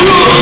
Whoa!